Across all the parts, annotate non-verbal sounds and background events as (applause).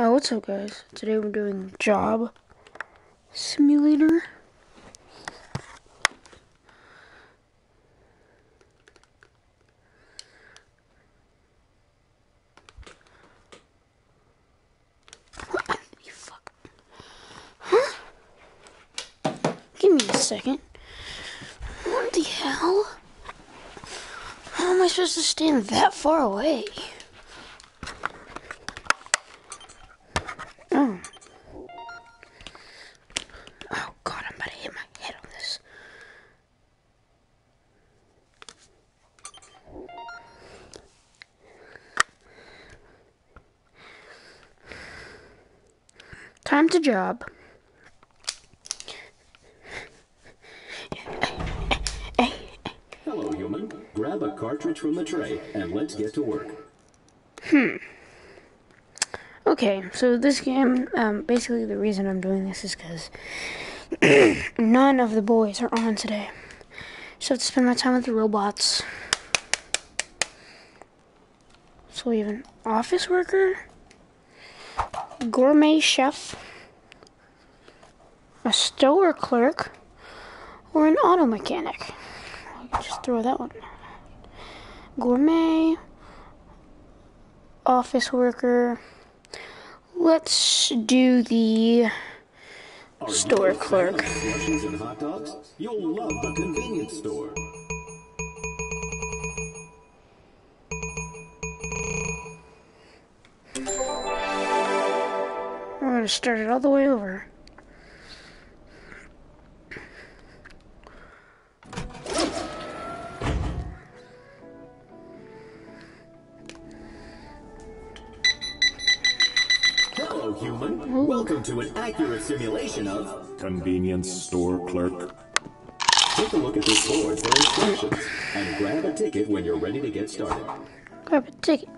Oh, what's up, guys? Today we're doing Job Simulator. Huh? Give me a second. What the hell? How am I supposed to stand that far away? To job. Hello, human. Grab a cartridge from the tray and let's get to work. Hmm. Okay, so this game, um, basically the reason I'm doing this is because (clears throat) none of the boys are on today. So I have to spend my time with the robots. So we have an office worker, gourmet chef, a store clerk, or an auto mechanic. Just throw that one. Gourmet, office worker. Let's do the Store you a fan clerk. of Slushies and hot dogs? You'll love the convenience store. We're gonna start it all the way over. Human. Welcome to an accurate simulation of. Convenience store clerk. Take a look at this board for instructions and grab a ticket when you're ready to get started. Grab a ticket.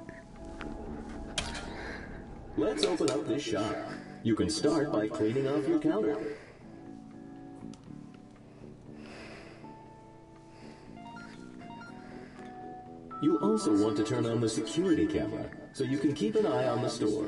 Let's open up this shop. You can start by cleaning off your counter. You also want to turn on the security camera so you can keep an eye on the store.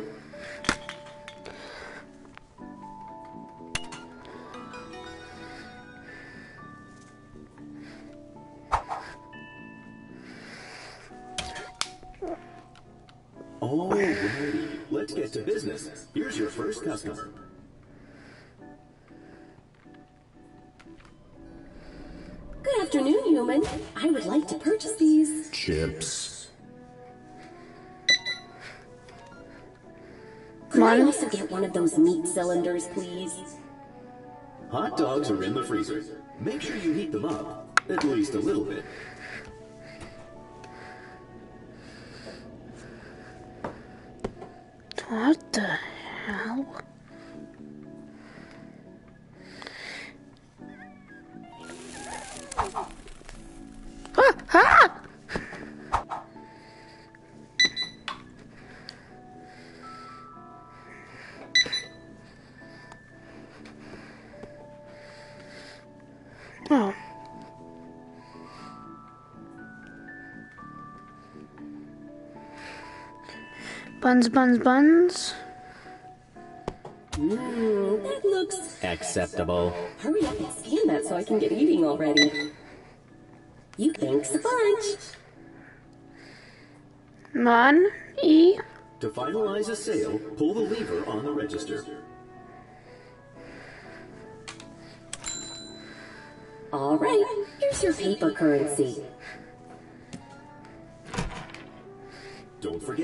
Business. Here's your first customer. Good afternoon, human. I would like to purchase these. Chips. Could I Mon- also get one of those meat cylinders, please? Hot dogs are in the freezer. Make sure you heat them up, at least a little bit. What the hell? Buns, buns, buns. Mmm, that looks. Acceptable. Hurry up and scan that so I can get eating already. You thanks a bunch. Mon, E. To finalize a sale, pull the lever on the register. All right, here's your paper currency.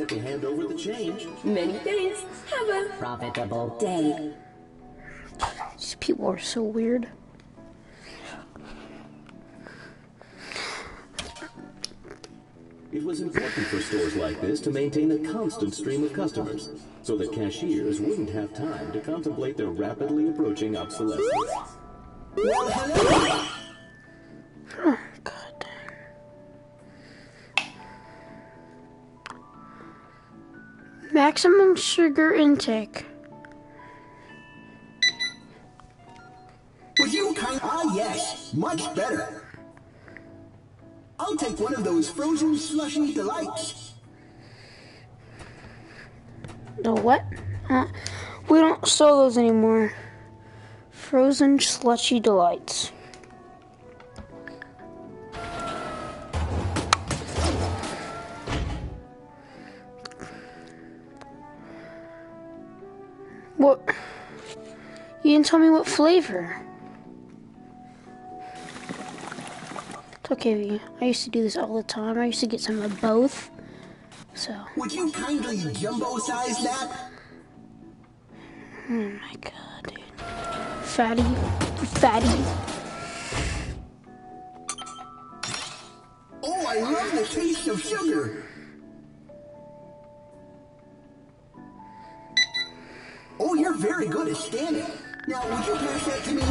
Don't to hand over the change. Many thanks. Have a profitable day. These people are so weird. It was important for stores like this to maintain a constant stream of customers, so that cashiers wouldn't have time to contemplate their rapidly approaching obsolescence. God Maximum sugar intake. Would you kind Ah, yes, much better. I'll take one of those frozen slushy delights. The what? Uh, we don't sell those anymore. Frozen slushy delights. You didn't tell me what flavor. It's okay, V. I used to do this all the time. I used to get some of both. So, Would you kindly jumbo size that? oh my god, dude. Fatty. Fatty. Oh, I love the taste of sugar. Oh, you're very good at standing. Now, would you pass that to me?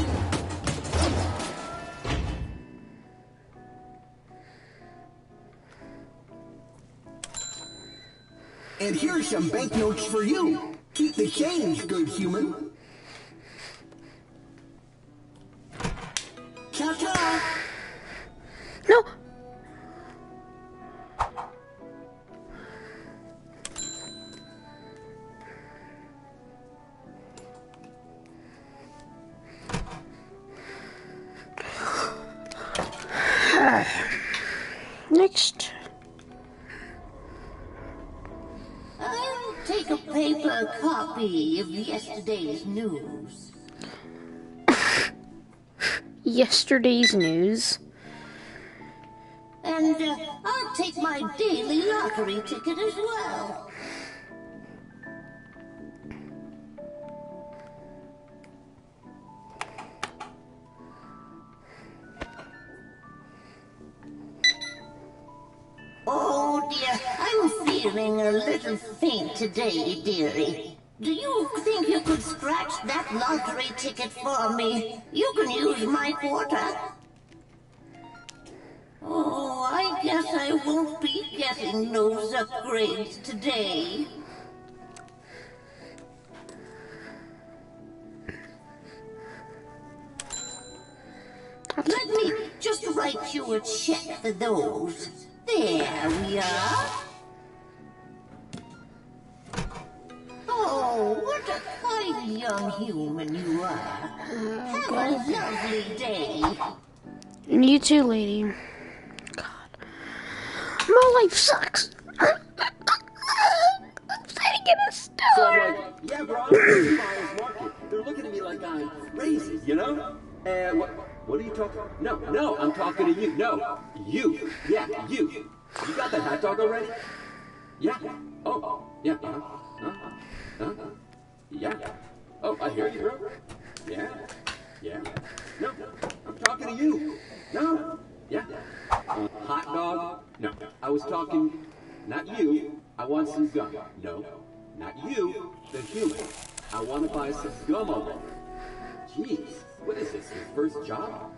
And here's some banknotes for you. Keep the change, good human. Ta-ta! No! News. (laughs) Yesterday's news. And uh, I'll take my daily lottery ticket as well. Oh dear, I'm feeling a little faint today, dearie. Do you think you could scratch that lottery ticket for me? You can use my quarter. Oh, I guess I won't be getting those upgrades today. Let me just write you a check for those. There we are. Oh, what a fine young human you are. Have a lovely day. And you too, lady. God. My life sucks. I'm starting to get a So I'm like, yeah, bro, I'm the. They're looking at me like I'm crazy, you know? And what, what are you talking? No, no, I'm talking to you. No, you. Yeah, you. You got that hot dog already? Yeah. Oh, yeah. Uh-huh. Yeah. Oh, I hear you, bro. Yeah. Yeah. No, I'm talking to you. No. Yeah. Uh, hot dog? No. I was talking, not you. I want some gum. No. Not you, the human. I want to buy some gum already. Jeez, what is this, your first job?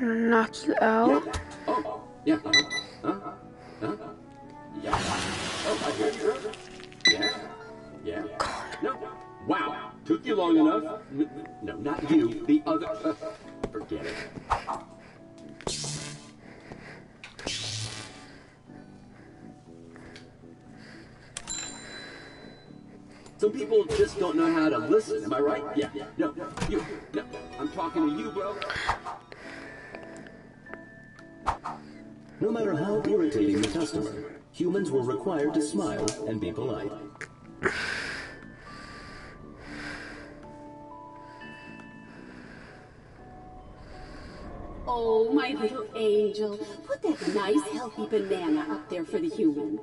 Knock you out. Yeah. Oh, yeah, uh-huh. Uh-huh. Uh-huh. Yeah. Oh, I hear you. Yeah. Yeah. No. Wow. Took you long enough. No, not you. The other. Uh, forget it. Some people just don't know how to listen. Am I right? Yeah. No. You. No. I'm talking to you, bro. No matter how irritating the customer, humans were required to smile and be polite. Oh, my little angel. Put that nice, healthy banana up there for the human.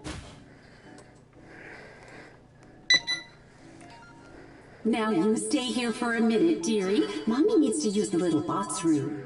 Now you stay here for a minute, dearie. Mommy needs to use the little box room.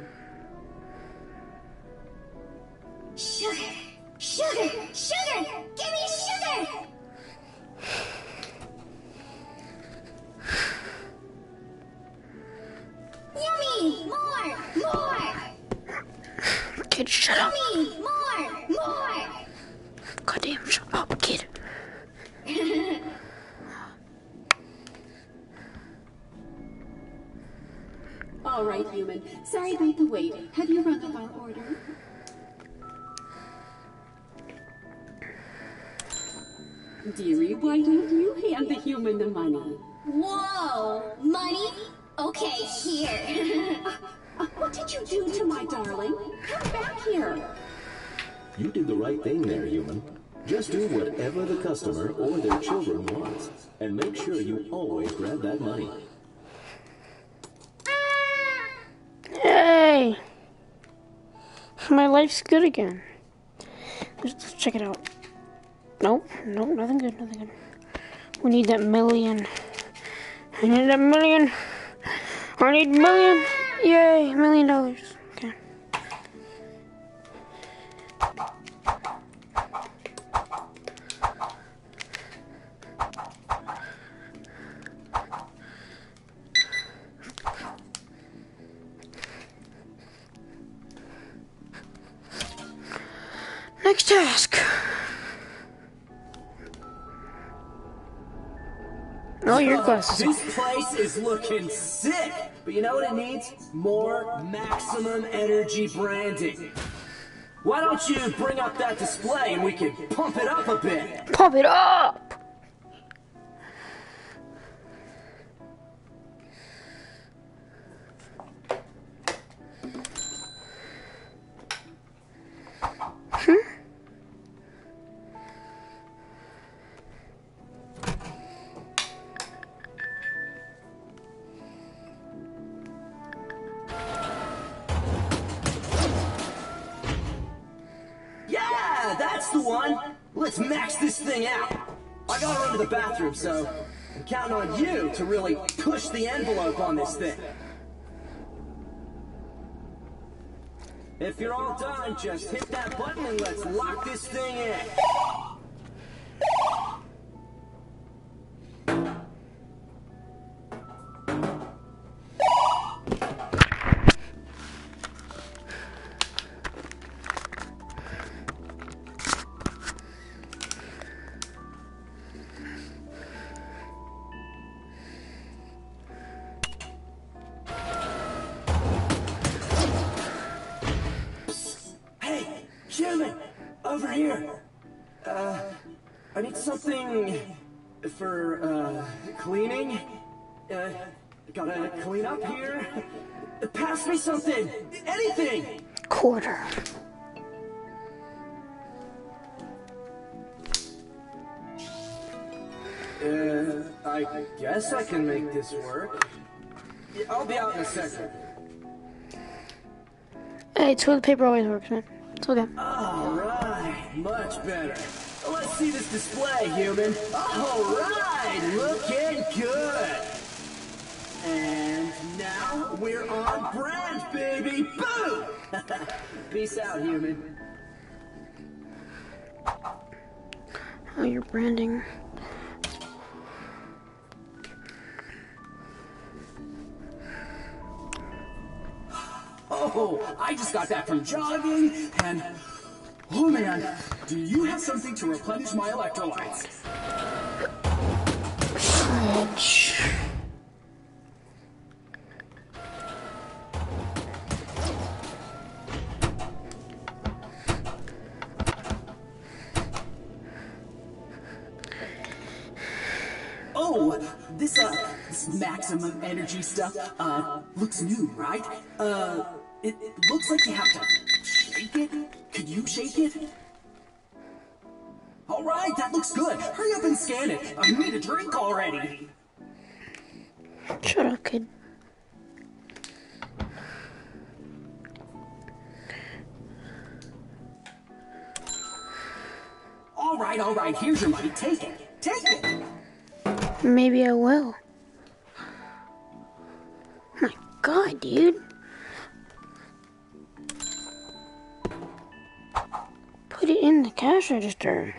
Again. Let's, check it out. Nope, nope, nothing good, nothing good. We need that million. I need that million. I need million. Yay, million dollars. Oh, your glasses. This place is looking sick, but you know what it needs? More maximum energy branding. Why don't you bring up that display and we can pump it up a bit? Pump it up! So I'm counting on you to really push the envelope on this thing. If you're all done, just hit that button and let's lock this thing in. Make this work. I'll be out in a second. Hey, toilet paper always works, man. It's okay. All right, much better. Let's see this display, human. All right, looking good. And now we're on brand, baby. Boom! (laughs) Peace out, human. Oh, you're branding. Oh, I just got back from jogging, and oh man, do you have something to replenish my electrolytes? Fridge. Oh, this uh, this maximum energy stuff uh looks new, right? Uh, it, it looks like you have to shake it. Could you shake it? All right, that looks good. Hurry up and scan it. I need a drink already. Shut up, kid. All right, all right. Here's your money. Take it. Take it. Maybe I will. My god, dude. It in the cash register.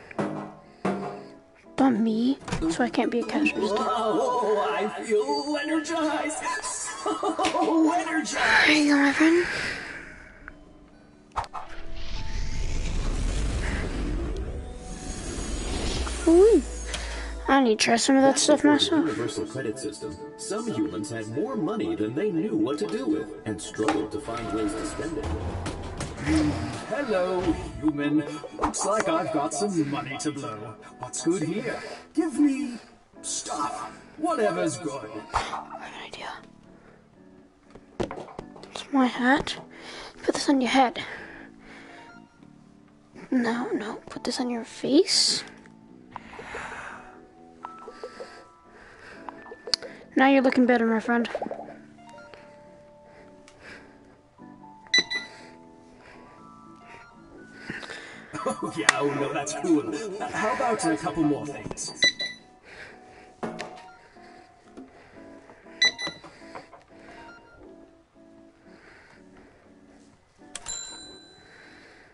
Not me, so I can't be a cash register. Oh, I feel energized. So energized. There you go, my friend. Ooh. I need to try some of that stuff Before the myself. universal credit system, some humans had more money than they knew what to do with, and struggled to find ways to spend it. Hello, human. Looks like I've got some money to blow. What's good here? Give me stuff. Whatever's good. Good idea. It's my hat. Put this on your head. No, no. Put this on your face. Now you're looking better, my friend. Oh, yeah, oh no, that's cool. Uh, how about a couple more things?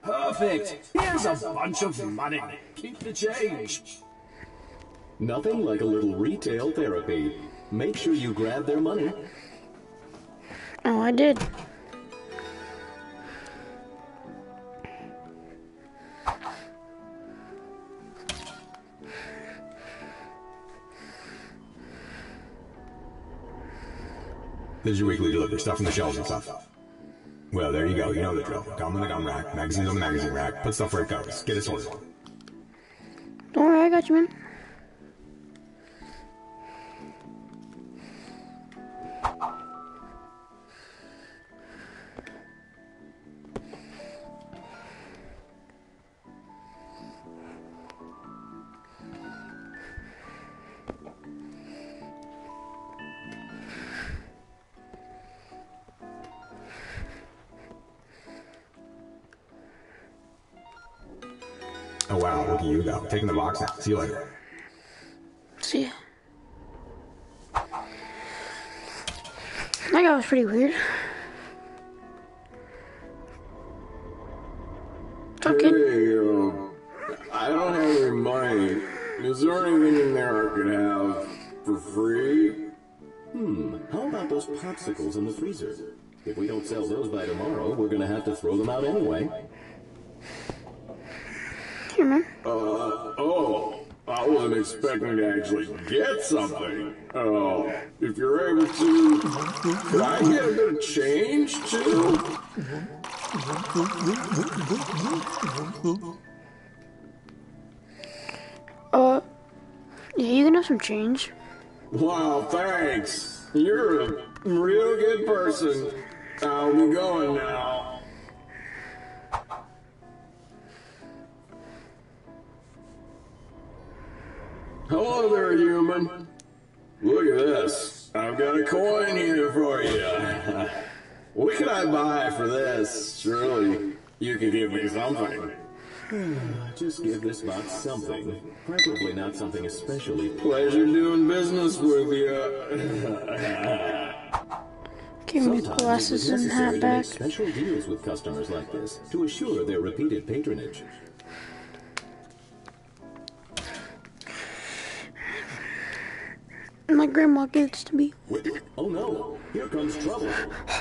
Perfect. Here's a bunch of money. Keep the change. Nothing like a little retail therapy. Make sure you grab their money. Oh, I did. This is your weekly delivery, stuff from the shelves and stuff. Well, there you go. You know the drill. Gum on the gum rack, magazines on the magazine rack. Put stuff where it goes. Get it sorted. Don't worry, I got you, man. Taking the box now. See you later. See ya. That guy was pretty weird. Okay. Hey, uh, I don't have any money. Is there anything in there I could have for free? Hmm, how about those popsicles in the freezer? If we don't sell those by tomorrow, we're gonna have to throw them out anyway. Expecting to actually get something. Oh, if you're able to, could I get a bit of change too? Uh, yeah, you can have some change. Wow, thanks. You're a real good person. I'll be going now. Hello there, human. Look at this. I've got a coin here for you. (laughs) what can I buy for this? Surely you can give me something. (sighs) Just give this box something. Preferably not something especially. Pleasure doing business with you. (laughs) Give me glasses and hat back. special deals with customers like this to assure their repeated patronage. My grandma gets to be. Oh no, here comes trouble.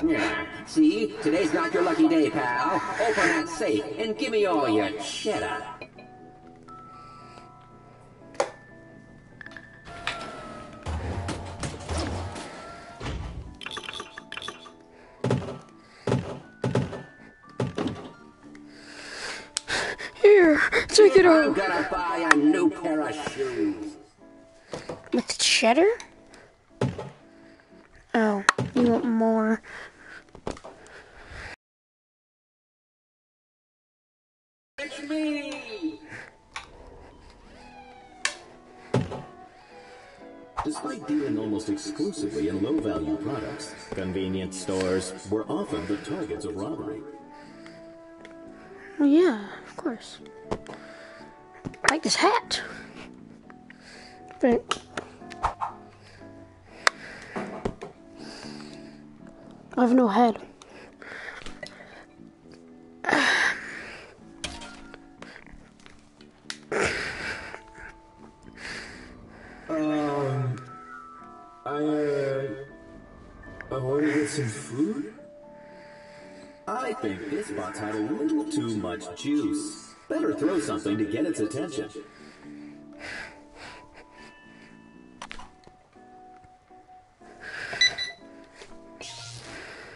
(sighs) See, today's not your lucky day, pal. Open that safe and give me all your cheddar. Here, take it I'm gonna buy a new pair of shoes. With cheddar? Oh, you want more? It's me. Despite dealing almost exclusively in low-value products, convenience stores were often the targets of robbery. Well, yeah, of course. I like this hat. But I have no head. Um, I, uh, I want to get some food? I think this box had a little too much juice. Better throw something to get its attention.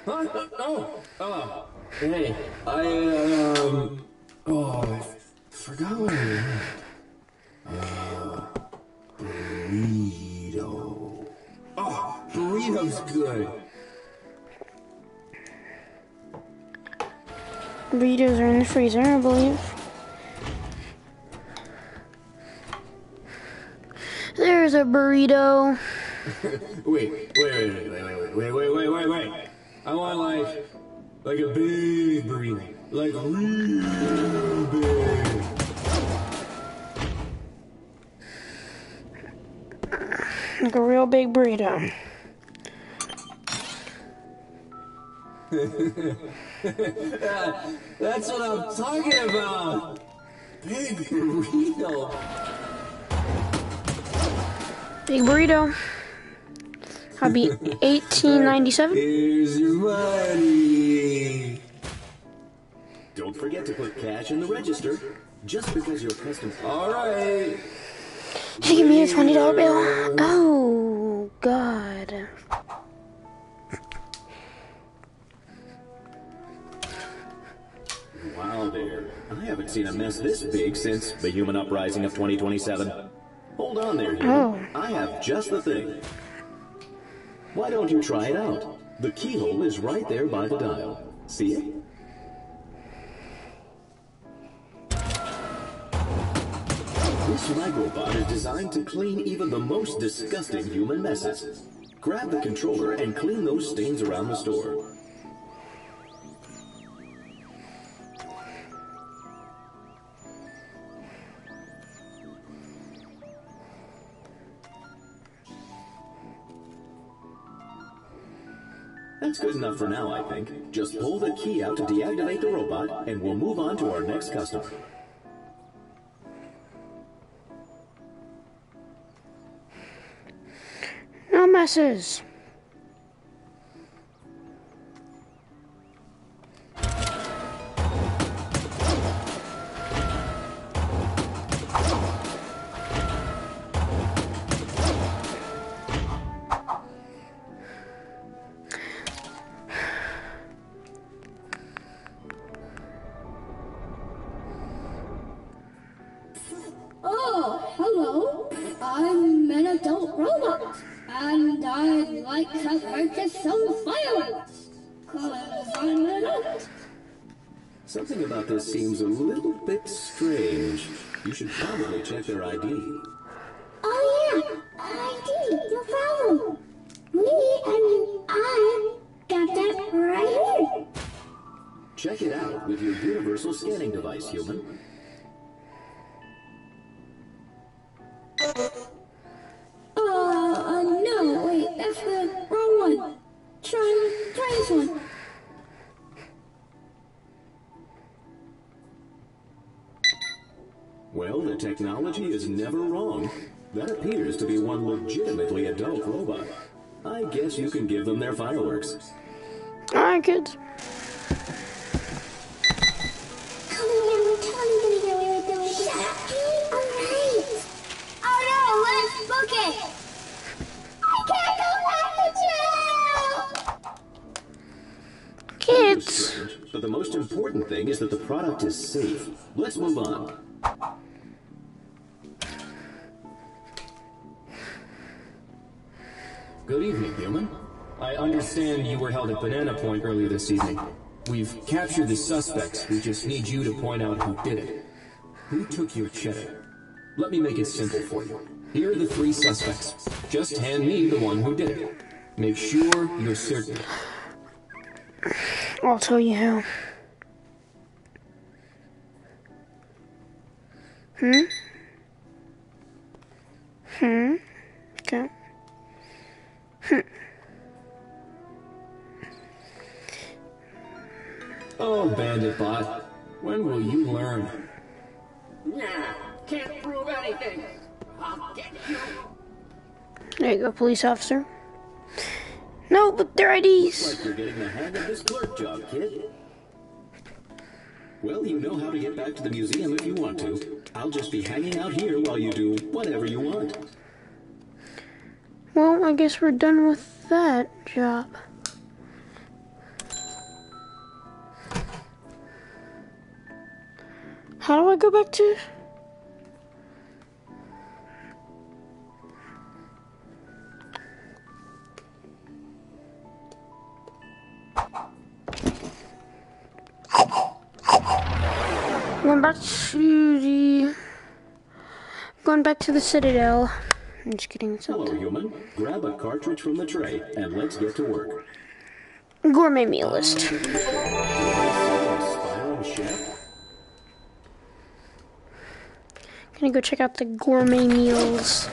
Huh? Oh, oh, hey, I, um, oh, I forgot what I. Uh, burrito. burrito's good. Burritos are in the freezer, I believe. There's a burrito. (laughs) wait, wait, wait, wait, wait, wait, wait, wait, wait, wait, wait. I want like, like a big burrito. Like real big. Like a real big burrito. That- (laughs) That's what I'm talking about. Big burrito. Big burrito. I'll be 1897. Here's your money. Don't forget to put cash in the register. Just because your custom. All right. Hey, give me a twenty dollar bill. Oh God. Wow there. I haven't seen a mess this big since the human uprising of 2027. Hold on there, human. Oh. I have just the thing. Why don't you try it out? The keyhole is right there by the dial. See it? This Microbot is designed to clean even the most disgusting human messes. Grab the controller and clean those stains around the store. That's good enough for now, I think. Just pull the key out to deactivate the robot, and we'll move on to our next customer. No messes. Their ID. Technology is never wrong. That appears to be one legitimately adult robot. I guess you can give them their fireworks. Alright, kids. Oh no, let's book it! I can't go back to jail! Kids. But the most important thing is that the product is safe. Let's move on. Good evening, human. I understand you were held at Banana Point earlier this evening. We've captured the suspects. We just need you to point out who did it. Who took your cheddar? Let me make it simple for you. Here are the three suspects. Just hand me the one who did it. Make sure you're certain. I'll tell you how. Hmm? Hmm? Okay. (laughs) Oh, Bandit Bot. When will you learn? Nah, can't prove anything. I'll get you. There you go, police officer. No, but their IDs. Like you're getting the hang of this clerk job, kid. Well, you know how to get back to the museum if you want to. I'll just be hanging out here while you do whatever you want. Well, I guess we're done with that job. How do I go back to... Going back to the... Going back to the Citadel. I'm just kidding. Hello, human. Grab a cartridge from the tray and let's get to work. Gourmet meal uh, list. Aspiring chef? Gonna go check out the gourmet meals.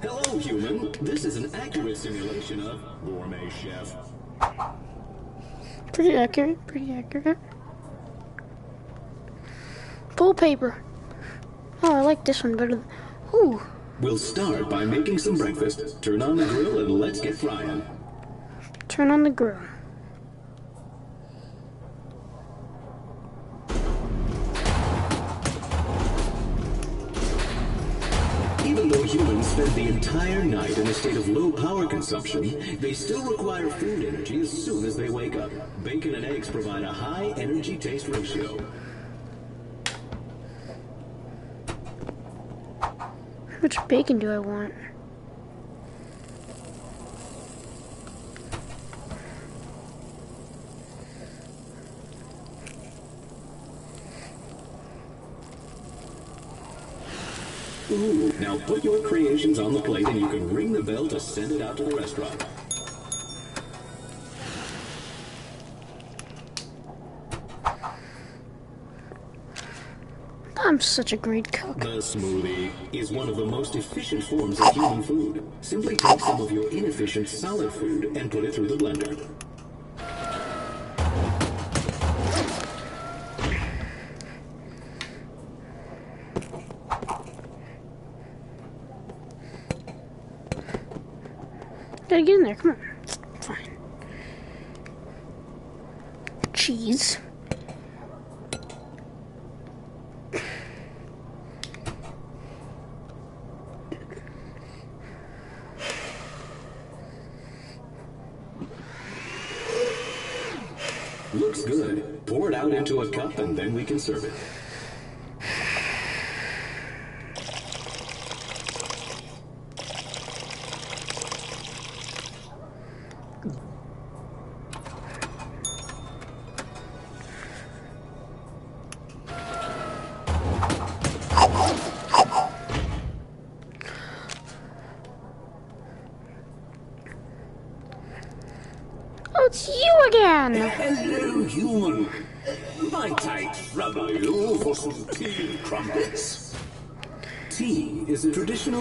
Hello, human. This is an accurate simulation of gourmet chef. Pretty accurate. Pretty accurate. Full paper. Oh, I like this one better. Ooh. We'll start by making some breakfast. Turn on the grill and let's get frying. Turn on the grill. Even though humans spend the entire night in a state of low power consumption, they still require food energy as soon as they wake up. Bacon and eggs provide a high energy taste ratio. Much bacon do I want? Ooh, now put your creations on the plate and you can ring the bell to send it out to the restaurant. I'm such a great cook. The smoothie is one of the most efficient forms of human food. Simply take some of your inefficient solid food and put it through the blender. Gotta get in there, come on. Fine. Cheese. Looks good. Pour it out into a cup and then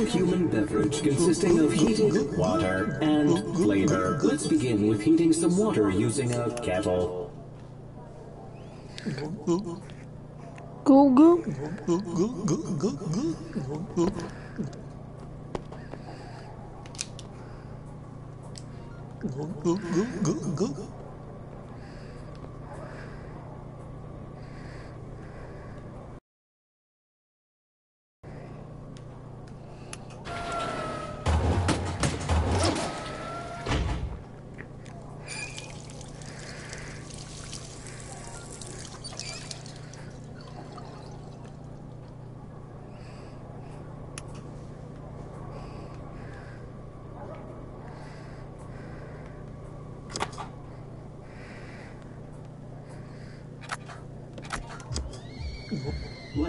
human beverage consisting of heated water and flavor. Let's begin with heating some water using a kettle. Go, go.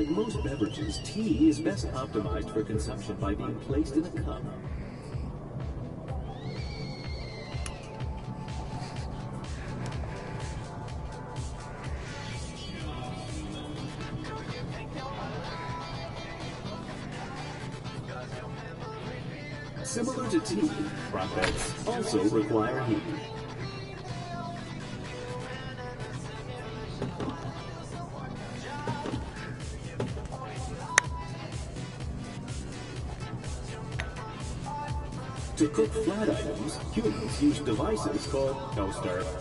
Like most beverages, tea is best optimized for consumption by being placed in a cup. Similar to tea, crumpets also require heat. Devices called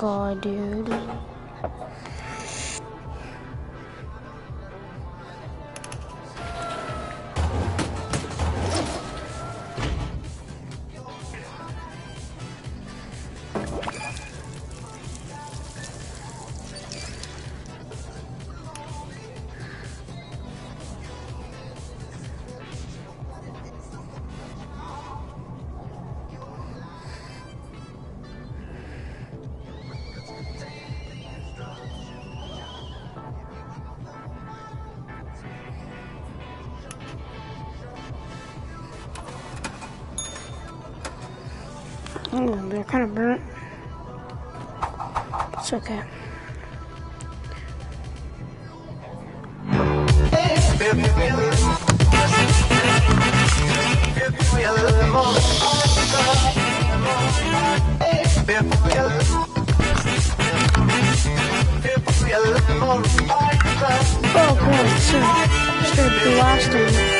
god, dude. Kind of burnt. It's okay. Oh god, it's uh, so straight blasting.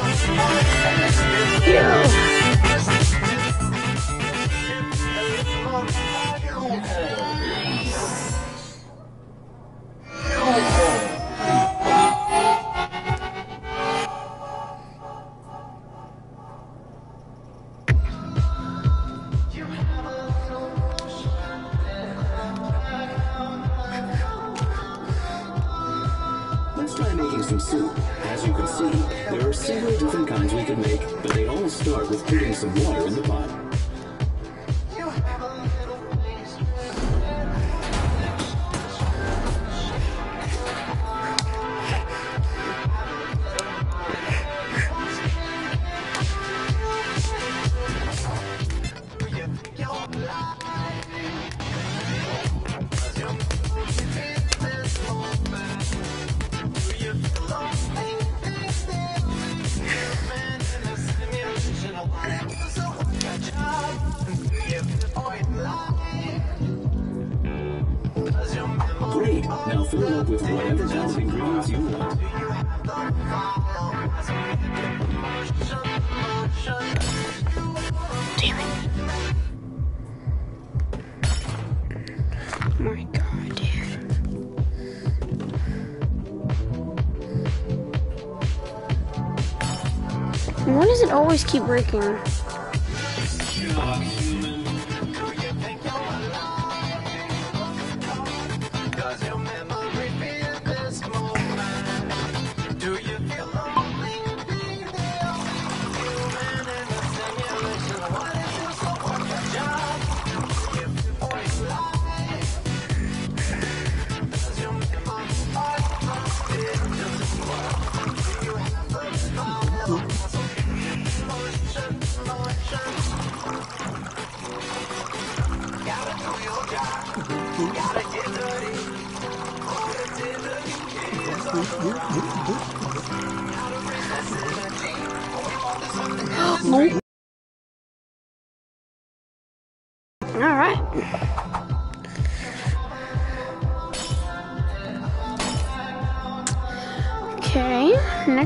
Let's always keep breaking?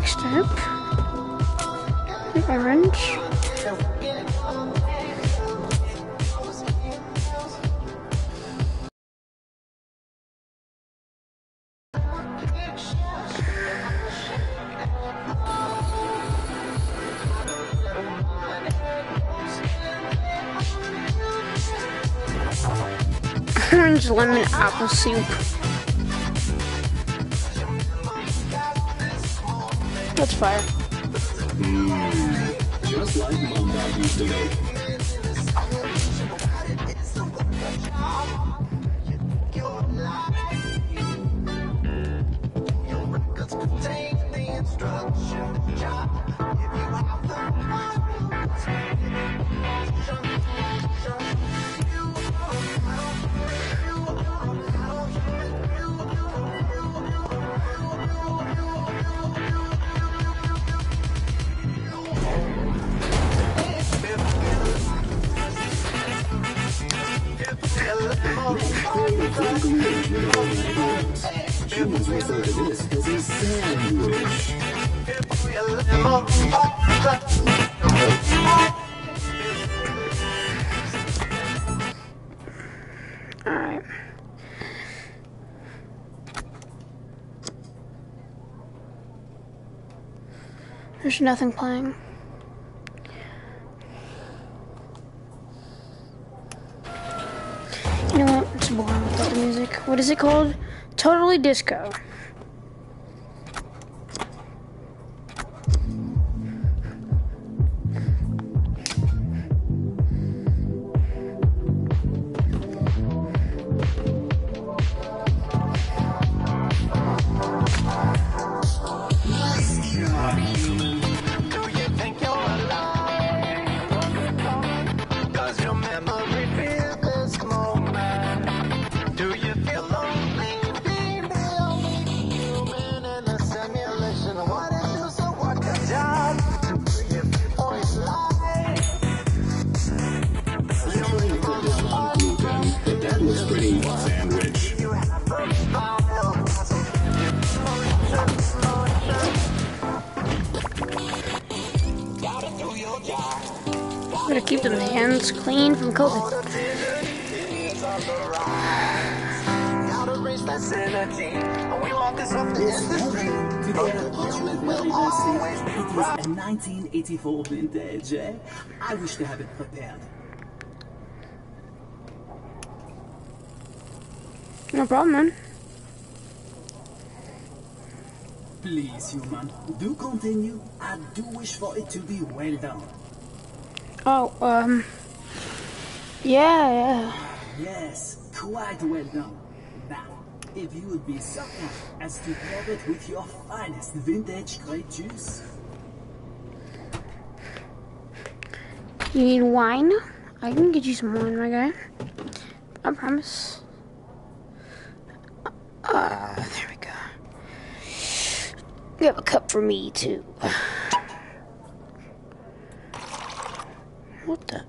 Next up. The orange. Orange lemon apple soup. Fire. Mm. Just like Mom used to make. Nothing playing. You know what? It's boring without the music. What is it called? Totally Disco. 1984 vintage, eh? I wish to have it prepared. No problem, man. Please, human, do continue. I do wish for it to be well done. Oh, um. Yeah, yeah. Yes, quite well done. Now, if you would be so kind as to pour it with your finest vintage grape juice. You need wine? I can get you some wine, my guy. I promise. Ah, there we go. You have a cup for me, too. What the?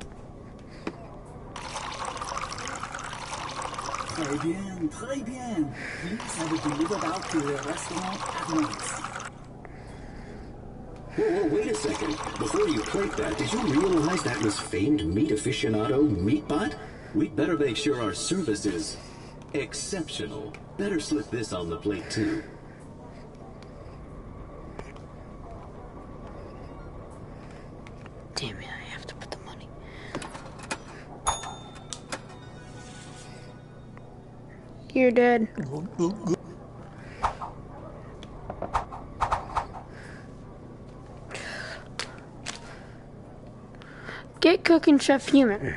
Très bien, très bien. Please have it delivered out to the restaurant at once. Whoa, whoa, wait a second. Before you plate that, did you realize that was famed meat aficionado Meatbot? We'd better make sure our service is exceptional. Better slip this on the plate, too. Damn it, I have to put the money. You're dead. Get cooking, Chef Human.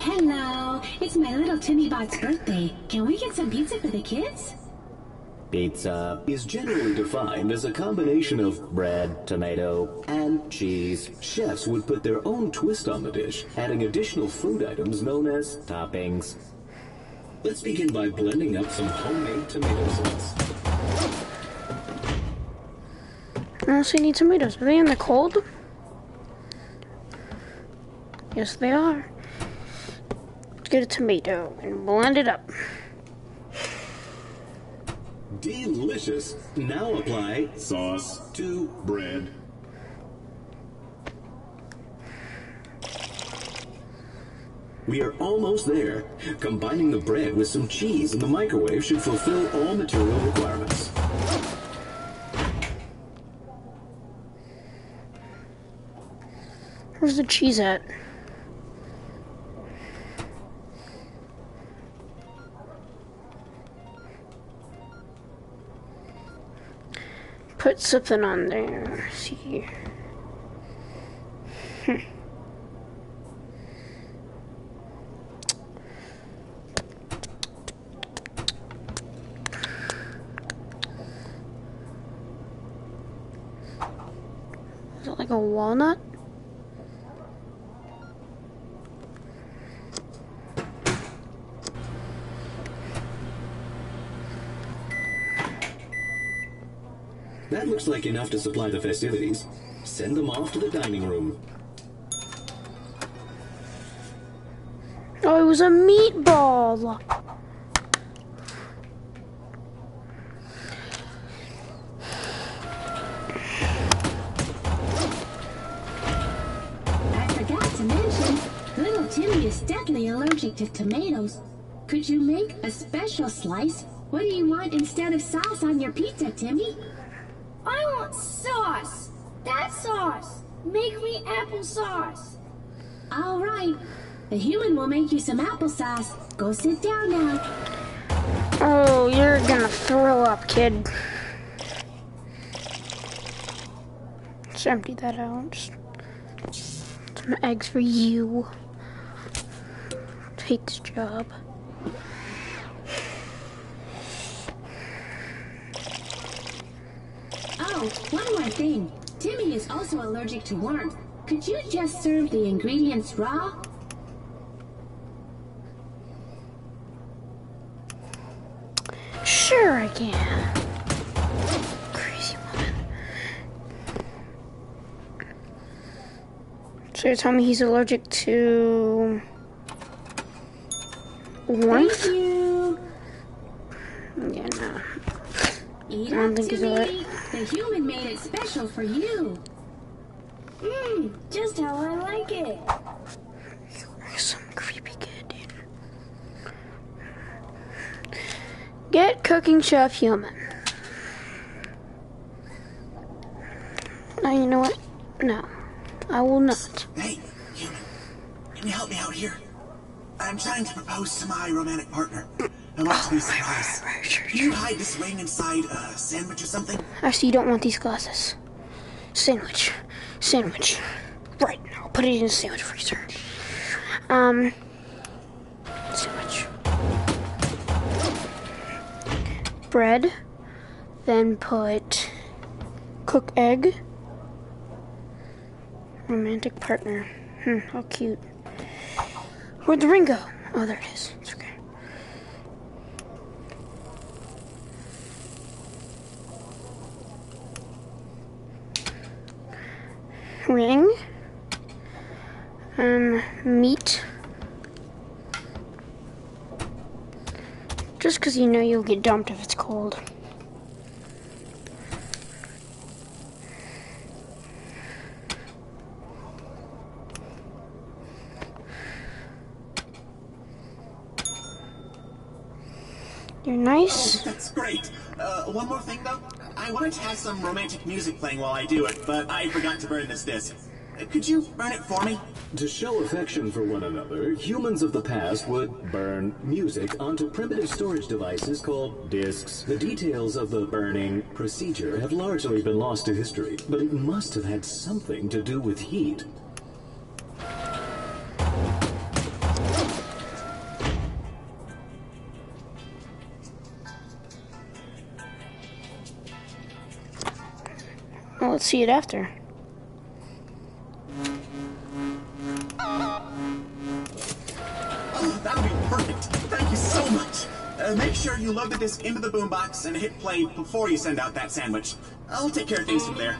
Hello, it's my little Timmy Bot's birthday. Can we get some pizza for the kids? Pizza is generally defined as a combination of bread, tomato, and cheese. Chefs would put their own twist on the dish, adding additional food items known as toppings. Let's begin by blending up some homemade tomato sauce. I also need tomatoes. Are they in the cold? Yes, they are. Let's get a tomato and blend it up. Delicious. Now apply sauce to bread. We are almost there. Combining the bread with some cheese in the microwave should fulfill all material requirements. Where's the cheese at? Put something on there. Let's see. Hmm. Is it like a walnut? That looks like enough to supply the festivities. Send them off to the dining room. Oh, it was a meatball. I forgot to mention, little Timmy is deadly allergic to tomatoes. Could you make a special slice? What do you want instead of sauce on your pizza, Timmy? I want sauce. That sauce. Make me applesauce. All right. The human will make you some applesauce. Go sit down now. Oh, you're gonna throw up, kid. Just empty that out. Some eggs for you. Take this job. Oh, one more thing. Timmy is also allergic to warmth. Could you just serve the ingredients raw? Sure, I can. Crazy woman. So you're telling me he's allergic to warmth? Thank you. Yeah, no. I don't think he's allergic. The human made it special for you. Mmm, just how I like it. You're some creepy kid, dude. Get cooking chef human. Now you know what? No, I will not. Hey, human. Can you help me out here? I'm trying to propose to my romantic partner. I want to be a. Can you hide this ring inside a sandwich or something? Actually, you don't want these glasses. Sandwich. Sandwich. Right now. Put it in the sandwich freezer. Um. Sandwich. Bread. Then put cook egg. Romantic partner. Hmm, how cute. Where'd the ring go? Oh, there it is. It's okay. Ring, um, meat. Just because you know you'll get dumped if it's cold. You're nice. That's great. Uh, one more thing, though. I wanted to have some romantic music playing while I do it, but I forgot to burn this disc. Uh, Could you burn it for me? To show affection for one another, humans of the past would burn music onto primitive storage devices called discs. The details of the burning procedure have largely been lost to history, but it must have had something to do with heat. See it after. Oh, that'll be perfect. Thank you so much. Uh, make sure you load the disc into the boombox and hit play before you send out that sandwich. I'll take care of things from there.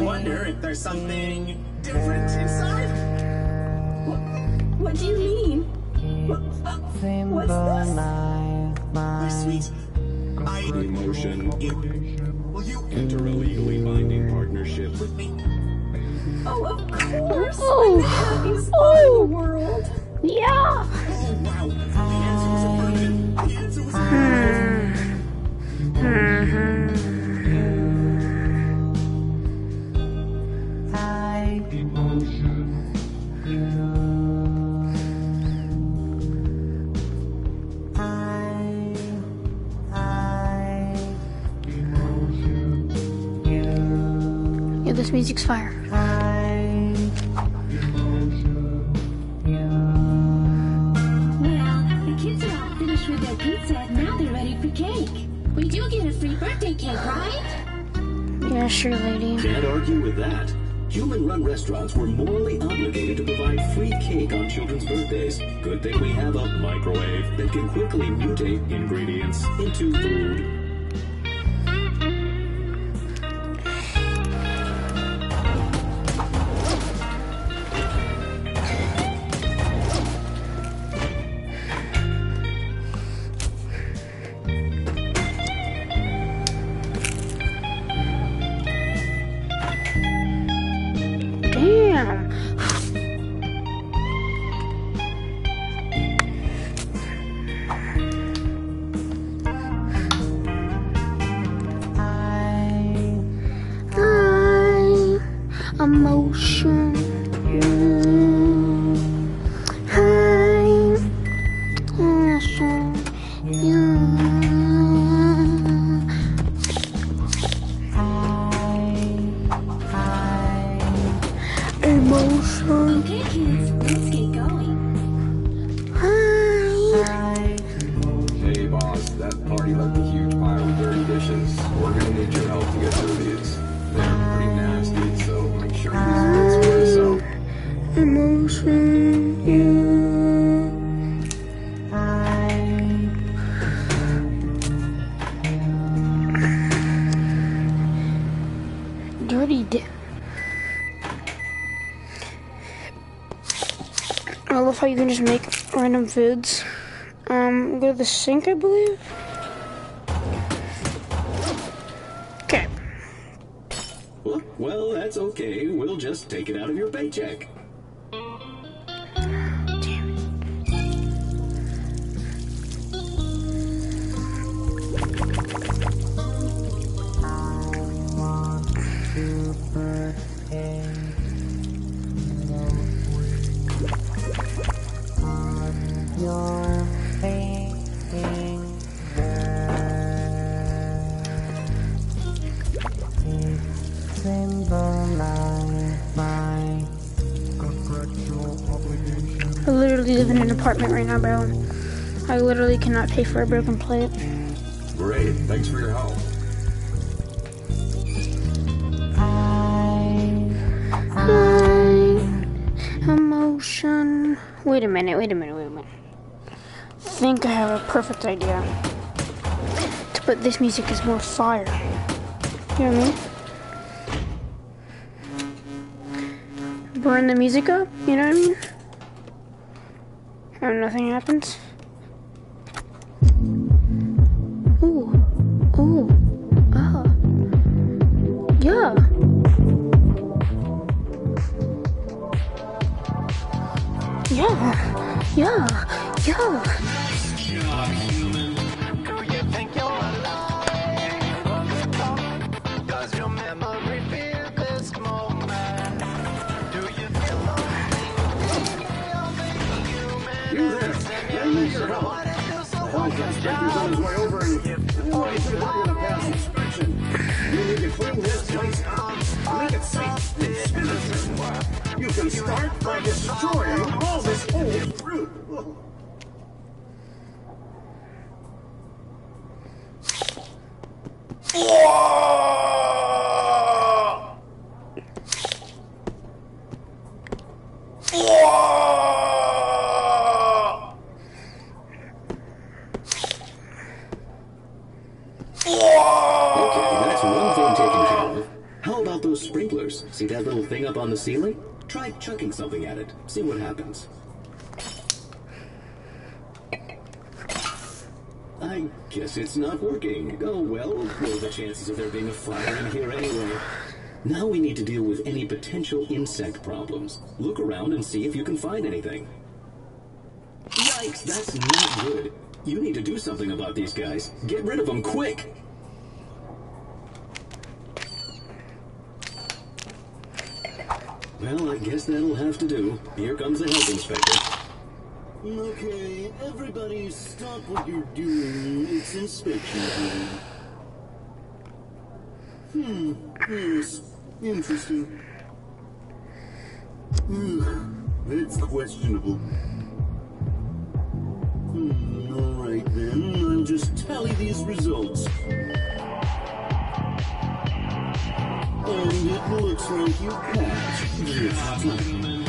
I wonder if there's something different inside? What do you mean? What, what's this? My sweet, I... Emotion. Will you Enter a legally binding partnership. with me? Oh, of course. Oh. I'm the happiest spot in the world. Yeah. Music's fire. Well, the kids are all finished with their pizza and now they're ready for cake. We do get a free birthday cake, right? Yeah, sure, lady. Can't argue with that. Human run restaurants were morally obligated to provide free cake on children's birthdays. Good thing we have a microwave that can quickly mutate ingredients into food. Just make random foods. Um, go to the sink, I believe. Okay. Well, well, that's okay. We'll just take it out of your paycheck. Apartment right now, bro. I literally cannot pay for a broken plate. Great, thanks for your help. Emotion. Wait a minute, wait a minute, wait a minute. I think I have a perfect idea. To put this music as more fire. You know what I mean? Burn the music up, you know what I mean? And nothing happens. Up on the ceiling? Try chucking something at it. See what happens. I guess it's not working. Oh well, what are the chances of there being a fire in here anyway? Now we need to deal with any potential insect problems. Look around and see if you can find anything. Yikes, that's not good. You need to do something about these guys. Get rid of them quick! Well, I guess that'll have to do. Here comes the health inspector. Okay, everybody stop what you're doing. It's inspection time. Hmm, yes, interesting. Ugh, that's questionable. Hmm, alright then, I'll just tally these results. And it looks like you passed this time.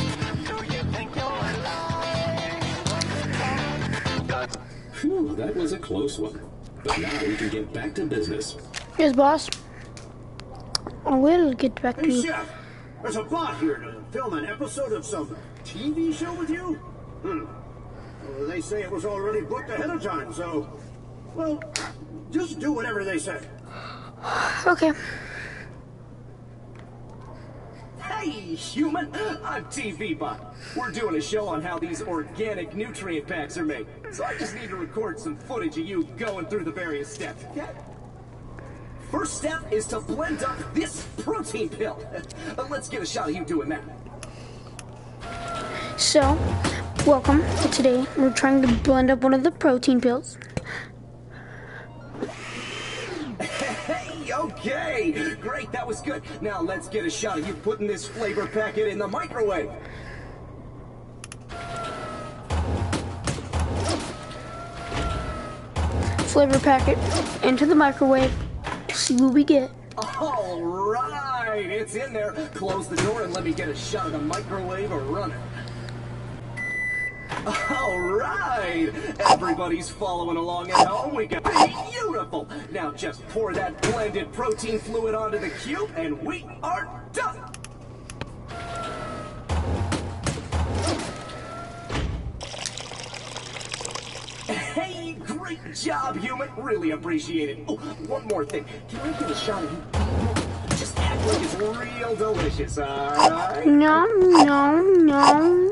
Phew, that was a close one. But now we can get back to business. Yes, boss. I will get back to you. Chef, there's a bot here to film an episode of some TV show with you? Hmm. Well, they say it was already booked ahead of time, so, well, just do whatever they say. Okay. Hey, human! I'm TV Bot. We're doing a show on how these organic nutrient packs are made. So I just need to record some footage of you going through the various steps, okay? First step is to blend up this protein pill. (laughs) Let's get a shot of you doing that. So, welcome. Today we're trying to blend up one of the protein pills. Okay. Great, that was good. Now let's get a shot of you putting this flavor packet in the microwave. Flavor packet into the microwave. See what we get. All right, it's in there. Close the door and let me get a shot of the microwave running. All right, everybody's following along at home. We got beautiful. Now just pour that blended protein fluid onto the cube, and we are done. Hey, great job, human. Really appreciate it. Oh, one more thing. Can I get a shot of you? Just act like it's real delicious, alright? No, no, no.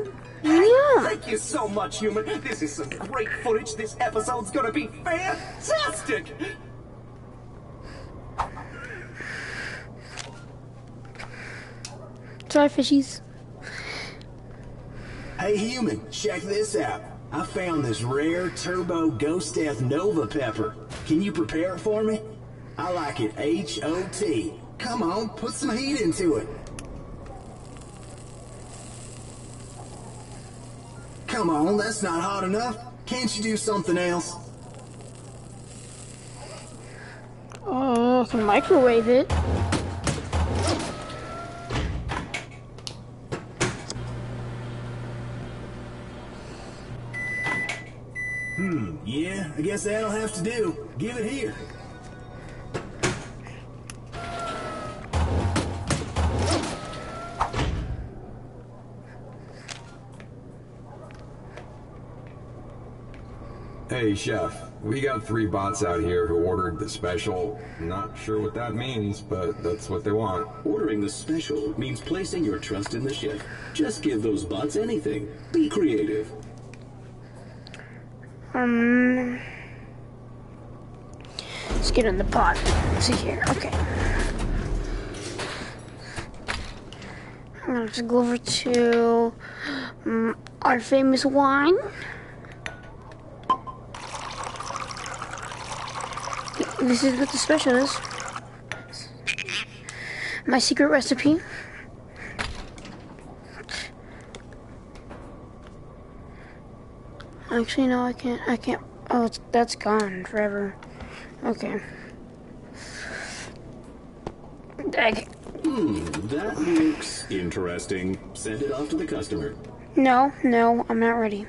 Yeah. Thank you so much, human. This is some great footage. This episode's gonna be fantastic. Sorry, fishies. Hey, human, check this out. I found this rare Turbo Ghost Death Nova pepper. Can you prepare it for me? I like it H-O-T. Come on, put some heat into it. Come on, that's not hot enough. Can't you do something else? Oh, I can microwave it. Hmm, yeah, I guess that'll have to do. Give it here. Hey, chef. We got three bots out here who ordered the special. Not sure what that means, but that's what they want. Ordering the special means placing your trust in the chef. Just give those bots anything. Be creative. Um, let's get in the pot. Let's see here. Okay. I'm gonna have to go over to um, our famous wine. This is what the special is. My secret recipe. Actually, no, I can't. I can't. Oh, it's, that's gone forever. Okay. Egg. Hmm, that looks interesting. Send it off to the customer. No, no, I'm not ready.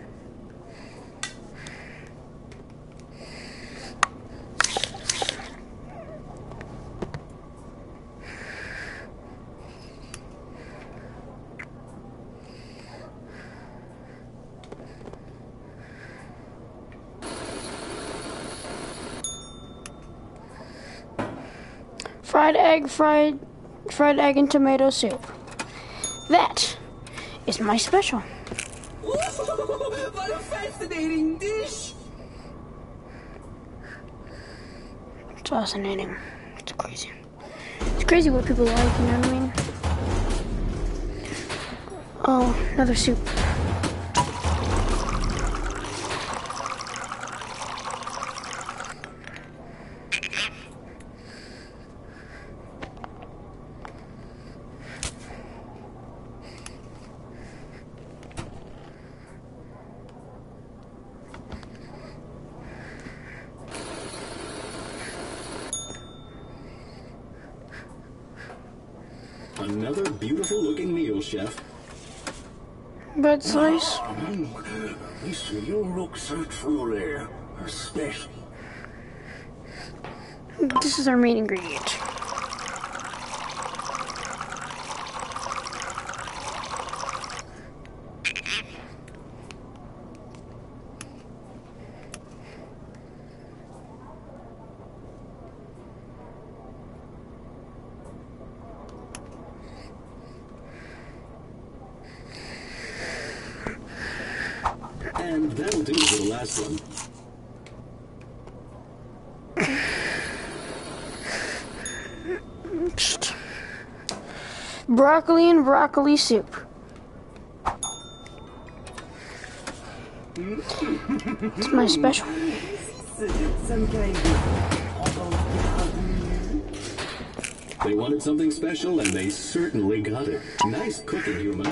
Fried fried egg and tomato soup. That is my special. what a fascinating dish! It's fascinating. It's crazy. It's crazy what people like, you know what I mean? Oh, another soup. Another beautiful meal, chef. Bread ah, slice. Lisa, you look so truly uh, special. This is our main ingredient. And that'll do for the last one. Broccoli and broccoli soup. It's my special. Some kind of They wanted something special, and they certainly got it. Nice cooking, human.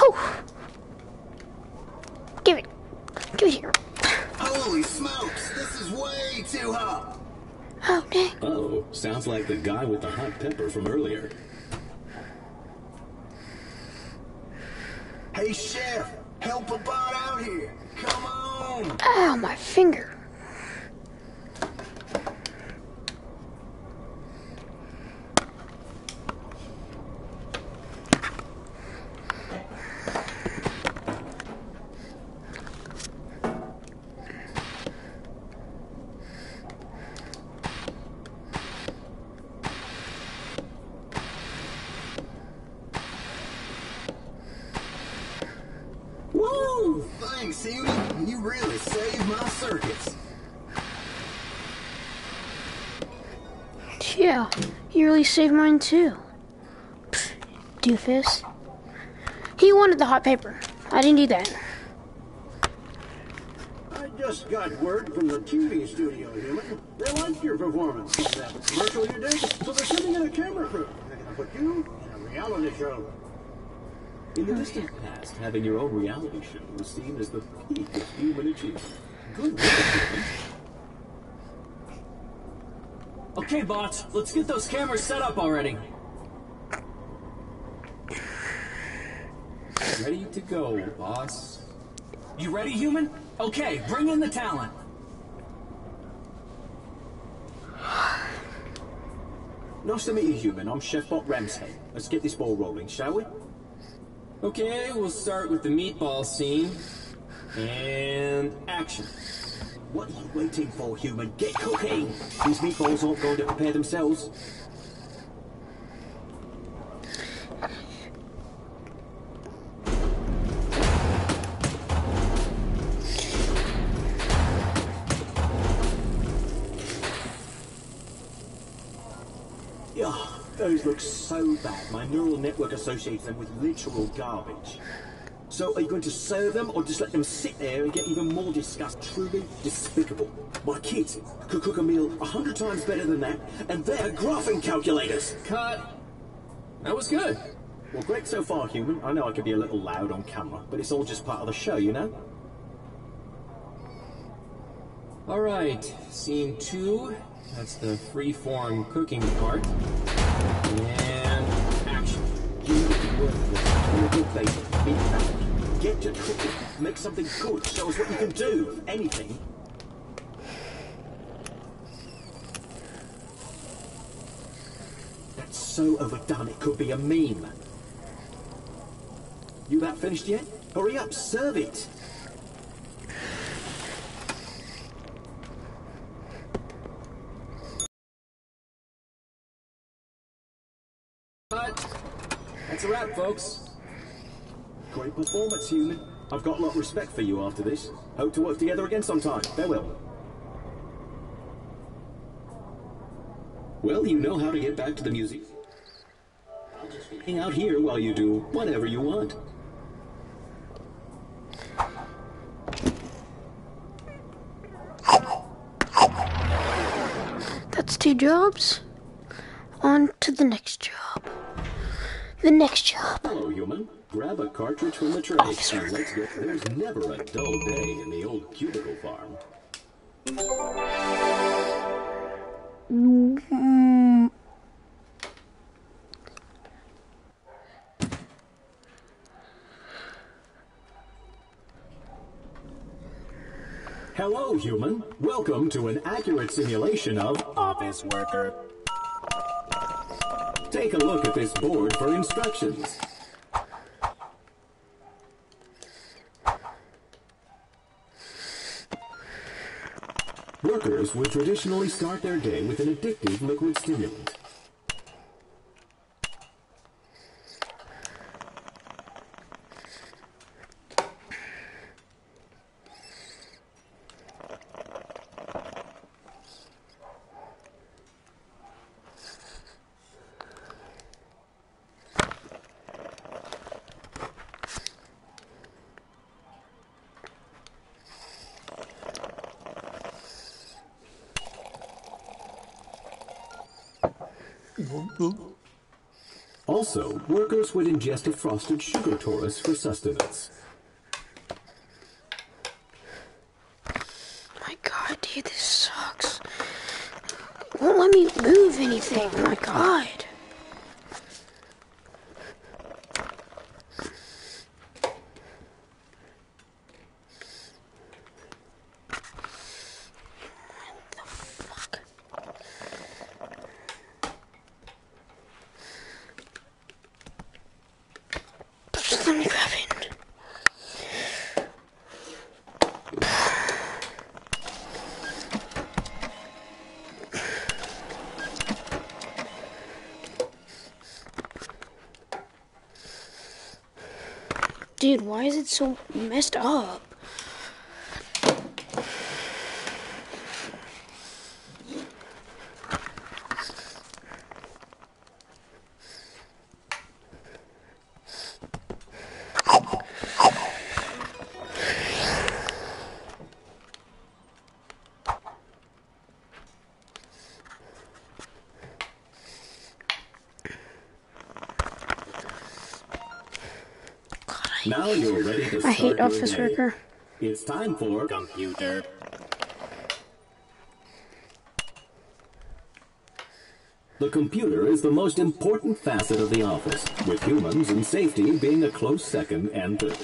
Oh! Give it. Give it here. Holy smokes, this is way too hot. Oh, dang. Oh, sounds like the guy with the hot pepper from earlier. Hey, chef, help a bot out here. Come on. Ow, my finger. Woo! Thanks, Huey. You really saved my circuits. Yeah, you really saved mine too. Pfft, doofus. He wanted the hot paper. I didn't do that. I just got word from the TV studio, human. They liked your performance. They have a commercial you did, so they're sending in a camera crew. They're gonna put you in a reality show. In the distant past, having your own reality show was seen as the peak of human achievement. Good work, human. Okay, bots, let's get those cameras set up already. Ready to go, boss. You ready, human? Okay, bring in the talent. Nice to meet you, human. I'm Chef Bot Ramshead. Let's get this ball rolling, shall we? Okay, we'll start with the meatball scene. And action. What are you waiting for, human? Get cooking! These meatballs aren't going to prepare themselves. Yeah, those look so bad. My neural network associates them with literal garbage. So are you going to serve them or just let them sit there and get even more disgust? Truly despicable. My kids could cook a meal a hundred times better than that, and they're graphing calculators. Cut. That was good. Well, great so far, human. I know I could be a little loud on camera, but it's all just part of the show, you know? All right, scene two. That's the free-form cooking part. And back. Get to cooking. Make something good. Show us what you can do. Anything. That's so overdone it could be a meme. You about finished yet? Hurry up, serve it. Cut. That's a wrap, folks. Great performance, human. I've got a lot of respect for you after this. Hope to work together again sometime. Farewell. Well, you know how to get back to the museum. I'll just hang out here while you do whatever you want. That's two jobs. On to the next job. The next job. Hello, human. Grab a cartridge from the tray and let's get. There's never a dull day in the old cubicle farm. Mm, Hello, human. Welcome to an accurate simulation of Office Worker. Take a look at this board for instructions. Would traditionally start their day with an addictive liquid stimulant. Also, workers would ingest a frosted sugar torus for sustenance. My god, dude, this sucks. Won't let me move anything. My god. Just let me grab it. Dude, why is it so messed up? Now you're ready to I hate office day. worker. It's time for computer. The computer is the most important facet of the office, with humans and safety being a close second and third.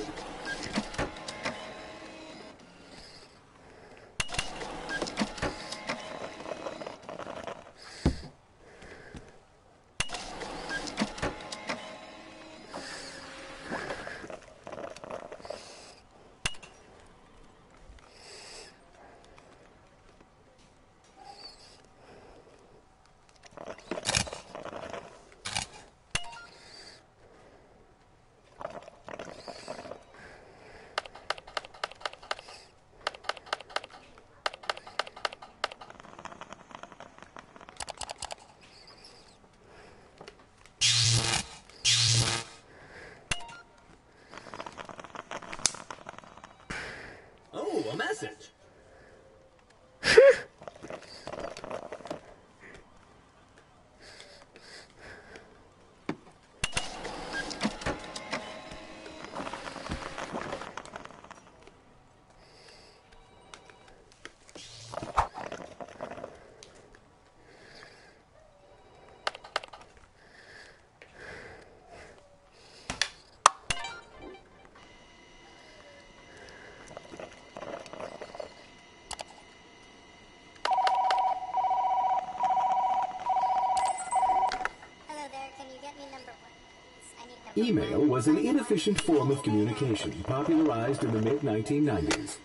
Email was an inefficient form of communication popularized in the mid-1990s.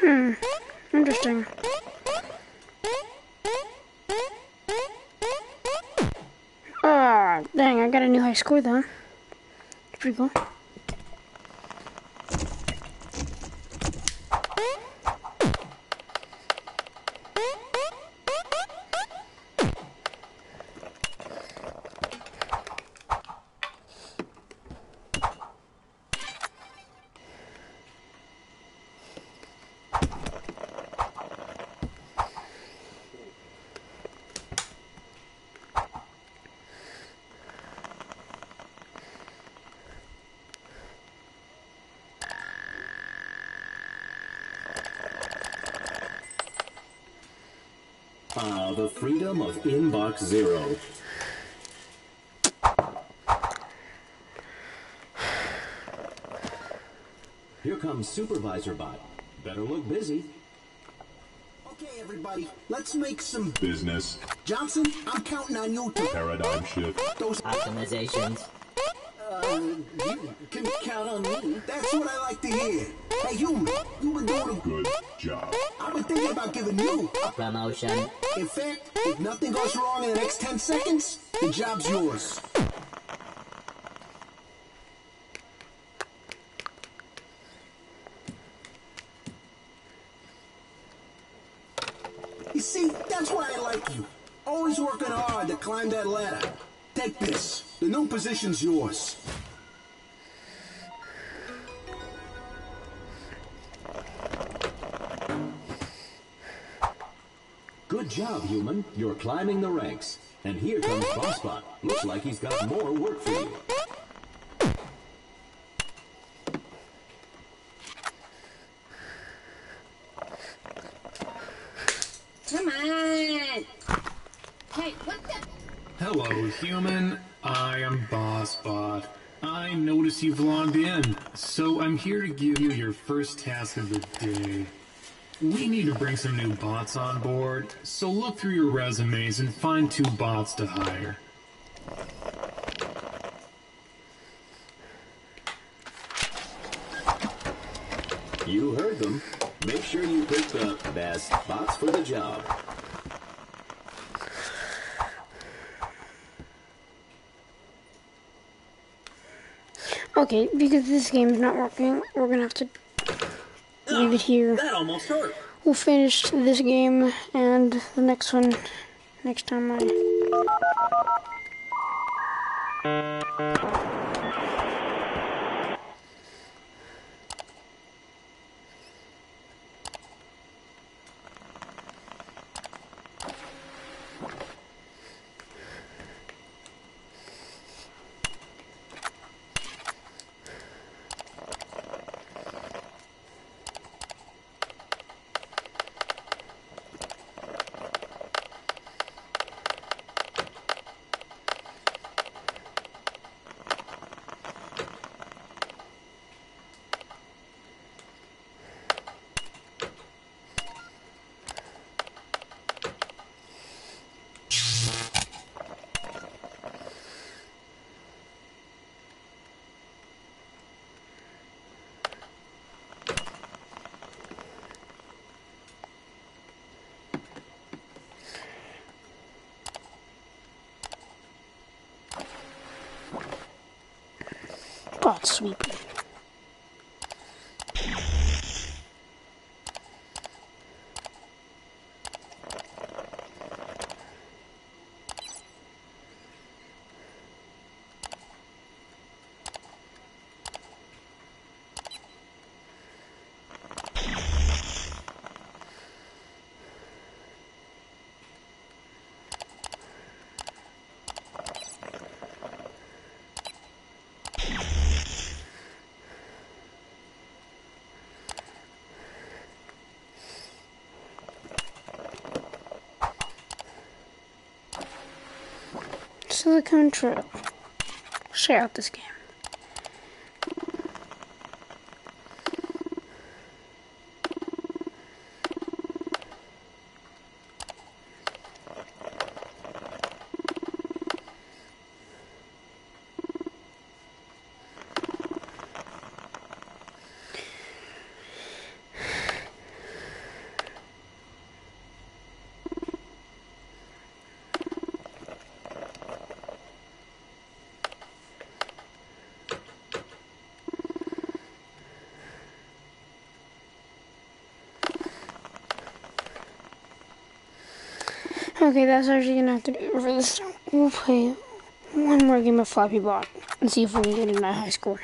Hmm. Interesting. Ah, dang, I got a new high score though. Pretty cool. Freedom of Inbox Zero. Here comes Supervisor Bot. Better look busy. Okay, everybody, let's make some Business. Johnson, I'm counting on you to Paradigm shift. those Optimizations. Uh, you can count on me. That's what I like to hear. Hey, human, you been doing a Good job. I've been thinking about giving you a Promotion. In fact, if nothing goes wrong in the next 10 seconds, the job's yours. You see, that's why I like you. Always working hard to climb that ladder. Take this. The new position's yours. Job, human. You're climbing the ranks. And here comes Bossbot. Looks like he's got more work for you. Come on! Hey, what the? Hello, human. I am Bossbot. I notice you've logged in, so I'm here to give you your first task of the day. We need to bring some new bots on board, so look through your resumes and find two bots to hire. You heard them. Make sure you pick the best bots for the job. Okay, because this game's not working, we're gonna have to leave it here. That almost hurt. We'll finish this game and the next one next time I. sweeping. Bot sweeping. Silicon Trail. Share out this game. Okay, that's actually gonna have to do it for this. We'll play one more game of Flappy Bot and see if we can get a high score.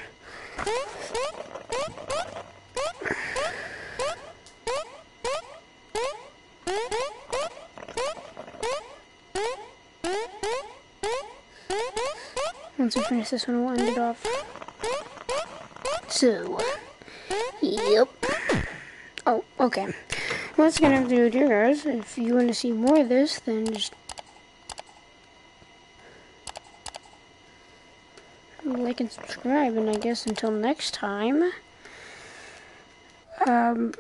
Once we finish this one, we'll end it off. So, yep. Oh, okay. What's gonna have to do with you guys? If you want to see more of this, then just like and subscribe. And I guess until next time, um.